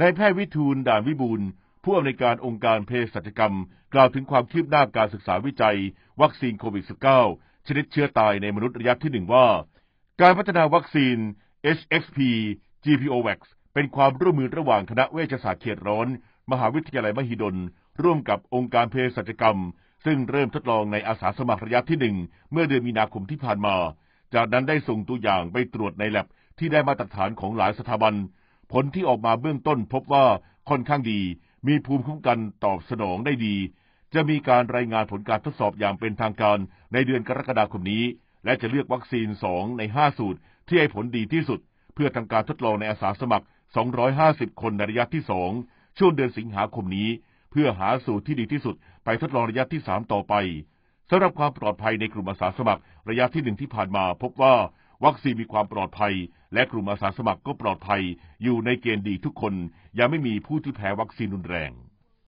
นายแพทย์วิทูลด่านวิบูลผู้อำนวยการองค์การเภสัชกรรม กล่าวถึงความคืบหน้าการศึกษาวิจัย วัคซีนโควิด -19 ชนิดเชื้อตายในมนุษย์ระยะที่หนึ่งว่า การพัฒนาวัคซีน HXP GPOVAX เป็นความร่วมมือระหว่างคณะเวชศาสตร์เขตร้อน มหาวิทยาลัยมหิดล ร่วมกับองค์การเภสัชกรรม ซึ่งเริ่มทดลองในอาสาสมัครระยะที่หนึ่งเมื่อเดือนมีนาคมที่ผ่านมา จากนั้นได้ส่งตัวอย่างไปตรวจในแลบที่ได้มาตรฐานของหลายสถาบัน ผลที่ออกมาเบื้องต้นพบว่าค่อนข้างดี มีภูมิคุ้มกันตอบสนองได้ดี จะมีการรายงานผลการทดสอบอย่างเป็นทางการในเดือนกรกฎาคมนี้ และจะเลือกวัคซีน 2 ใน 5 สูตร ที่ให้ผลดีที่สุด เพื่อทำการทดลองในอาสาสมัคร 250 คนในระยะที่ 2 ช่วงเดือนสิงหาคมนี้ เพื่อหาสูตรที่ดีที่สุด ไปทดลองระยะที่ 3 ต่อไปสำหรับความปลอดภัยในกลุ่มอาสาสมัครระยะที่หนึ่งที่ผ่านมาพบว่า วัคซีนมีความปลอดภัย และกลุ่มอาสาสมัครก็ปลอดภัย อยู่ในเกณฑ์ดีทุกคน ยังไม่มีผู้ที่แพ้วัคซีนรุนแรง